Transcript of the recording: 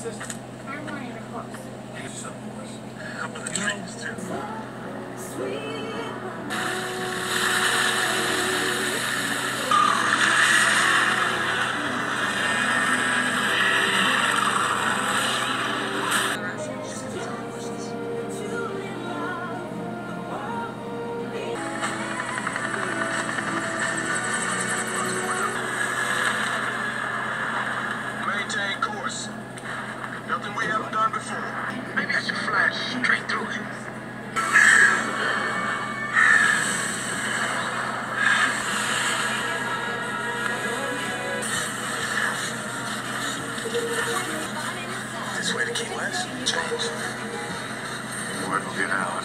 sister? I wanted a horse. He's a horse. I wanted a horse too. This way to Key West. Change. Word will get out.